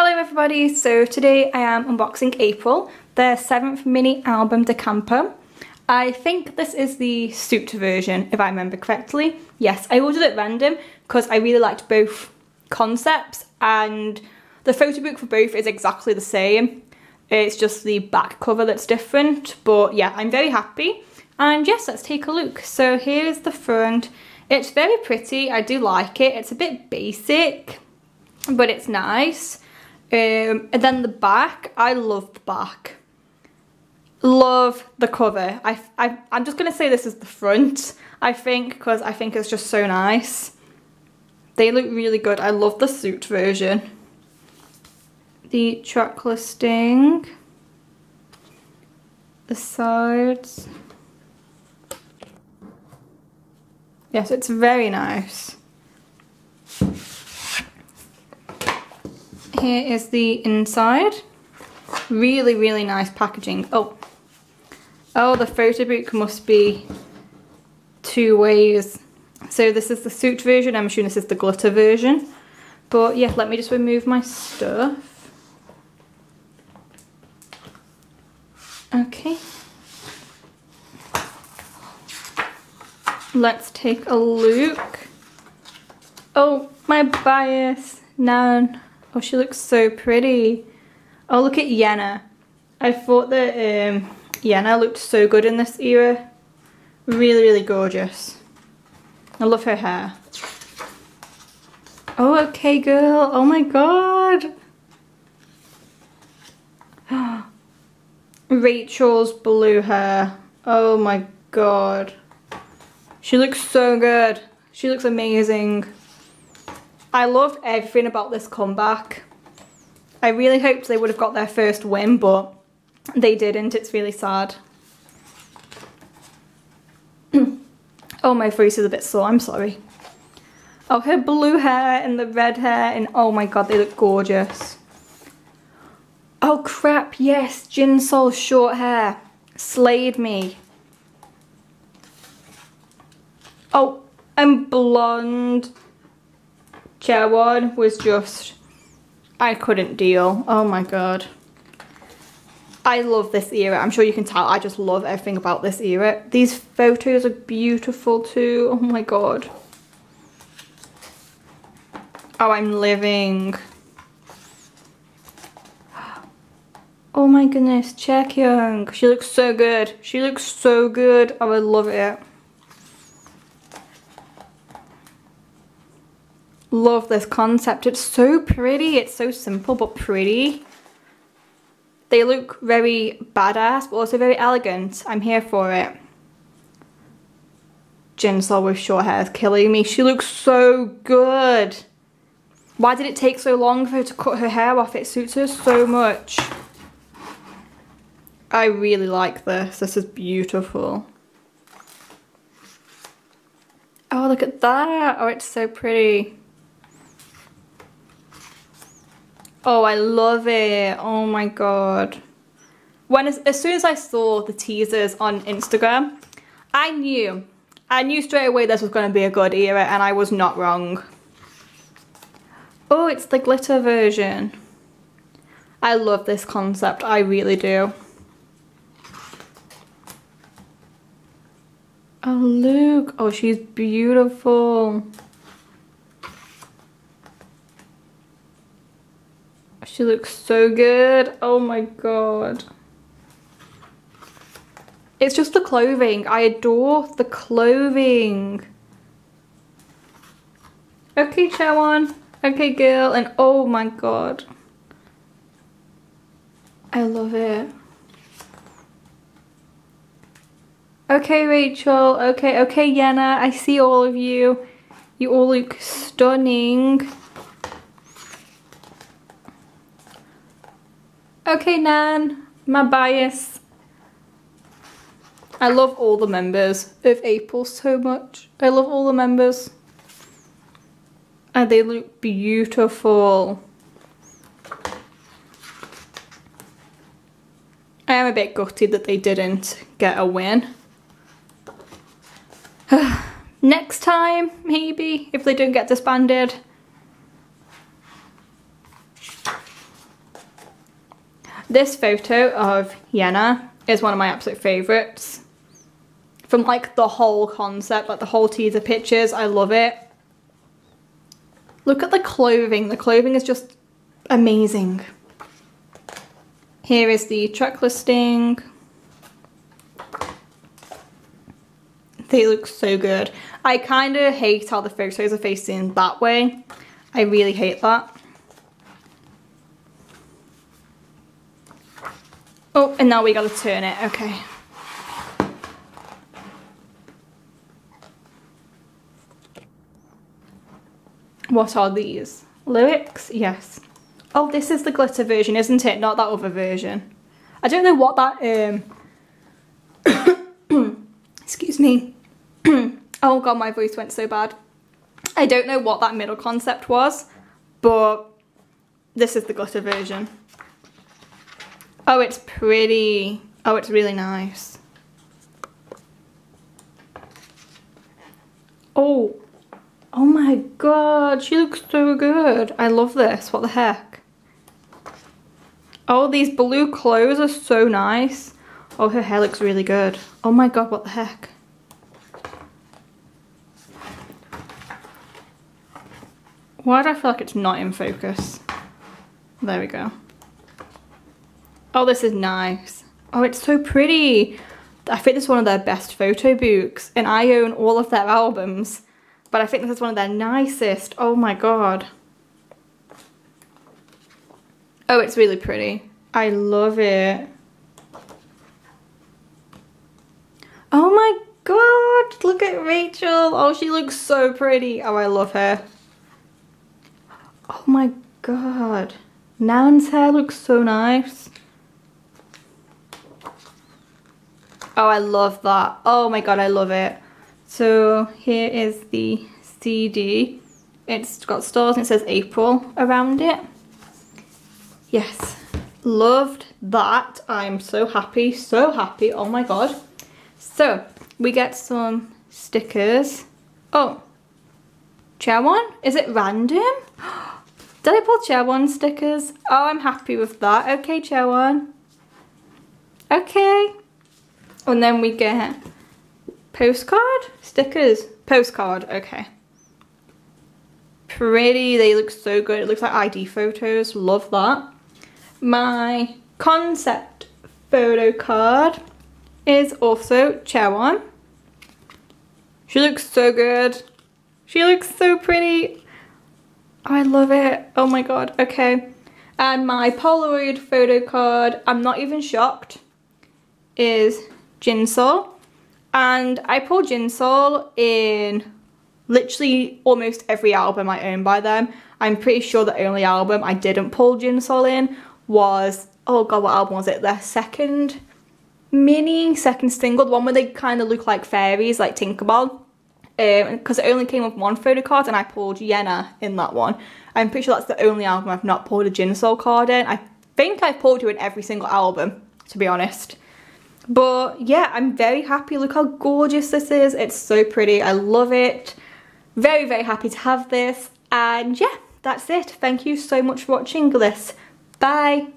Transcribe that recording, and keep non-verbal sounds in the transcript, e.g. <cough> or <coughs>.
Hello everybody, so today I am unboxing April, their 7th mini album Da Capo. I think this is the suit version if I remember correctly. Yes, I ordered it random because I really liked both concepts and the photo book for both is exactly the same. It's just the back cover that's different but yeah, I'm very happy. And yes, let's take a look. So here's the front. It's very pretty, I do like it. It's a bit basic, but it's nice. Um, and then the back, I love the back. Love the cover. I, I, I'm just going to say this is the front, I think, because I think it's just so nice. They look really good. I love the suit version. The track listing. The sides. Yes, it's very nice. Here is the inside. Really, really nice packaging. Oh, oh, the photo book must be two ways. So this is the suit version. I'm assuming this is the glitter version. But yeah, let me just remove my stuff. Okay. Let's take a look. Oh, my bias. Naeun. Oh, she looks so pretty. Oh, look at Yena. I thought that um, Yena looked so good in this era. Really, really gorgeous. I love her hair. Oh, okay, girl. Oh my god. <gasps> Rachel's blue hair. Oh my god. She looks so good. She looks amazing. I loved everything about this comeback. I really hoped they would have got their first win, but they didn't. It's really sad. <clears throat> oh, my face is a bit sore. I'm sorry. Oh, her blue hair and the red hair and oh my god, they look gorgeous. Oh crap, yes, Jinsoul's short hair. Slayed me. Oh, I'm blonde. Chaewon was just, I couldn't deal. Oh my god. I love this era. I'm sure you can tell. I just love everything about this era. These photos are beautiful too. Oh my god. Oh, I'm living. Oh my goodness, Chaekyung. She looks so good. She looks so good. Oh, I would love it. Love this concept. It's so pretty. It's so simple but pretty. They look very badass but also very elegant. I'm here for it. Jinsoul with short hair is killing me. She looks so good. Why did it take so long for her to cut her hair off? It suits her so much. I really like this. This is beautiful. Oh, look at that. Oh, it's so pretty. Oh, I love it. Oh my god. When as, as soon as I saw the teasers on Instagram, I knew. I knew straight away this was going to be a good era and I was not wrong. Oh, it's the glitter version. I love this concept. I really do. Oh, look. Oh, she's beautiful. She looks so good. Oh my god. It's just the clothing. I adore the clothing. Okay, Chaewon. Okay, girl. And oh my god. I love it. Okay, Rachel. Okay, okay, Yena. I see all of you. You all look stunning. Okay, Naeun, my bias. I love all the members of April so much. I love all the members. And they look beautiful. I am a bit gutted that they didn't get a win. <sighs> Next time, maybe, if they don't get disbanded. This photo of Yena is one of my absolute favourites. From like the whole concept, like the whole teaser pictures, I love it. Look at the clothing. The clothing is just amazing. Here is the track listing. They look so good. I kind of hate how the photos are facing that way. I really hate that. Oh, and now we gotta turn it, okay. What are these? Lyrics? Yes. Oh, this is the glitter version, isn't it? Not that other version. I don't know what that, um... <coughs> excuse me. <coughs> oh god, my voice went so bad. I don't know what that middle concept was, but this is the glitter version. Oh, it's pretty. Oh, it's really nice. Oh, oh my god, she looks so good. I love this, what the heck. Oh, these blue clothes are so nice. Oh, her hair looks really good. Oh my god, what the heck. Why do I feel like it's not in focus? There we go. Oh, this is nice. Oh, it's so pretty. I think this is one of their best photo books and I own all of their albums, but I think this is one of their nicest. Oh my God. Oh, it's really pretty. I love it. Oh my God, look at Rachel. Oh, she looks so pretty. Oh, I love her. Oh my God. Naeun's hair looks so nice. Oh, I love that. Oh my god, I love it. So here is the CD. It's got stars and it says April around it. Yes, loved that. I'm so happy, so happy. Oh my god. So we get some stickers. Oh, Chaewon? Is it random? <gasps> Did I pull Chaewon stickers? Oh, I'm happy with that. Okay, Chaewon. Okay. And then we get postcard, stickers, postcard, okay. Pretty, they look so good. It looks like ID photos, love that. My concept photo card is also Chaewon. She looks so good. She looks so pretty. I love it. Oh my god, okay. And my Polaroid photo card, I'm not even shocked, is Jinsol. And I pull Jinsol in literally almost every album I own by them. I'm pretty sure the only album I didn't pull Jinsol in was, oh god, what album was it? Their second mini, second single, the one where they kind of look like fairies, like Tinkerbell. Because um, it only came with one photo card and I pulled Yena in that one. I'm pretty sure that's the only album I've not pulled a Jinsol card in. I think I've pulled you in every single album, to be honest. But yeah, I'm very happy. Look how gorgeous this is. It's so pretty. I love it. Very, very happy to have this. And yeah, that's it. Thank you so much for watching this. Bye.